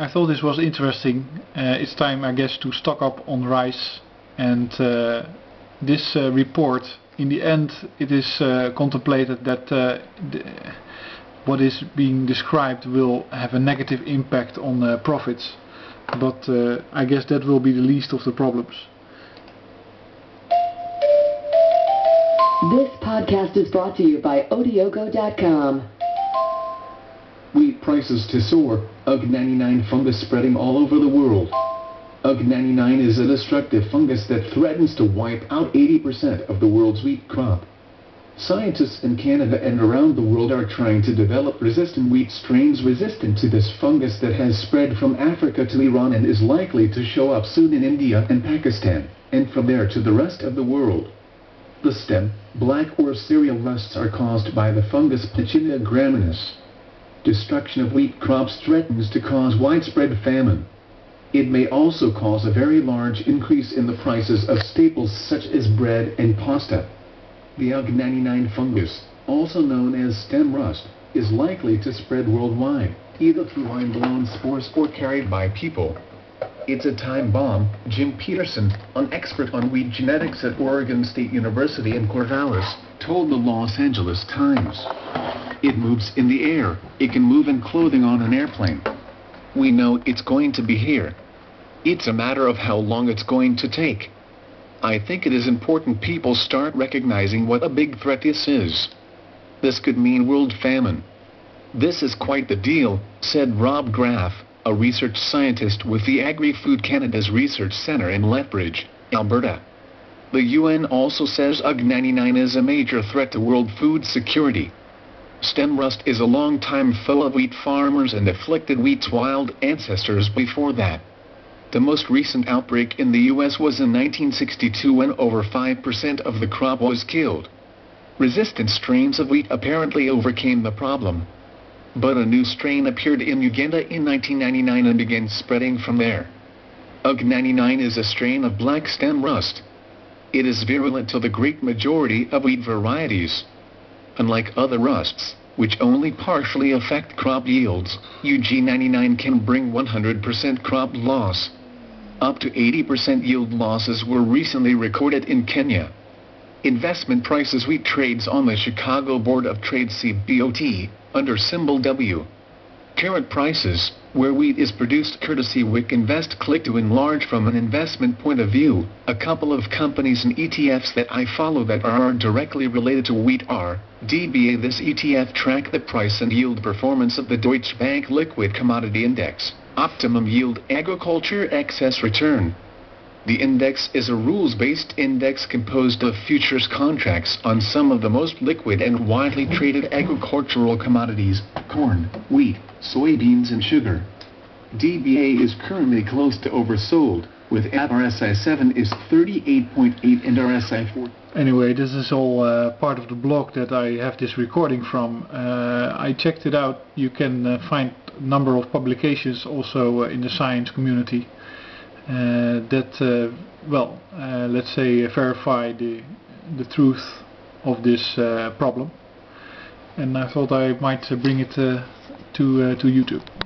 I thought this was interesting. Uh, it's time, I guess, to stock up on rice. And uh, this uh, report, in the end, it is uh, contemplated that uh, what is being described will have a negative impact on uh, profits. But I guess that will be the least of the problems. This podcast is brought to you by Odiogo.com. Wheat prices to soar, UG99 fungus spreading all over the world. UG99 is a destructive fungus that threatens to wipe out 80% of the world's wheat crop. Scientists in Canada and around the world are trying to develop resistant wheat strains resistant to this fungus that has spread from Africa to Iran and is likely to show up soon in India and Pakistan, and from there to the rest of the world. The stem, black or cereal rusts are caused by the fungus Puccinia graminis. Destruction of wheat crops threatens to cause widespread famine. It may also cause a very large increase in the prices of staples such as bread and pasta. The UG99 fungus, also known as stem rust, is likely to spread worldwide, either through line-blown spores or carried by people. It's a time bomb, Jim Peterson, an expert on wheat genetics at Oregon State University in Corvallis, told the Los Angeles Times. It moves in the air. It can move in clothing on an airplane. We know it's going to be here. It's a matter of how long it's going to take. I think it is important people start recognizing what a big threat this is. This could mean world famine. This is quite the deal, said Rob Graff, a research scientist with the Agri-Food Canada's Research Centre in Lethbridge, Alberta. The UN also says UG99 is a major threat to world food security. Stem rust is a long-time foe of wheat farmers and afflicted wheat's wild ancestors before that. The most recent outbreak in the U.S. was in 1962 when over 5% of the crop was killed. Resistant strains of wheat apparently overcame the problem. But a new strain appeared in Uganda in 1999 and began spreading from there. UG99 is a strain of black stem rust. It is virulent to the great majority of wheat varieties. Unlike other rusts, which only partially affect crop yields, UG99 can bring 100% crop loss. Up to 80% yield losses were recently recorded in Kenya. Investment prices wheat trades on the Chicago Board of Trade CBOT, under symbol W. Current prices, where wheat is produced courtesy Wikinvest click to enlarge from an investment point of view, a couple of companies and ETFs that I follow that are directly related to wheat are, DBA this ETF track the price and yield performance of the Deutsche Bank Liquid Commodity Index, Optimum Yield Agriculture Excess Return. The index is a rules-based index composed of futures contracts on some of the most liquid and widely traded agricultural commodities, corn, wheat, soybeans and sugar. DBA is currently close to oversold, with RSI 7 is 38.8 and RSI 4. Anyway, this is all uh, part of the blog that I have this recording from. Uh, I checked it out. You can uh, find a number of publications also uh, in the science community. Uh, that uh, well uh, let's say verify the the truth of this problem. And I thought I might bring it to to YouTube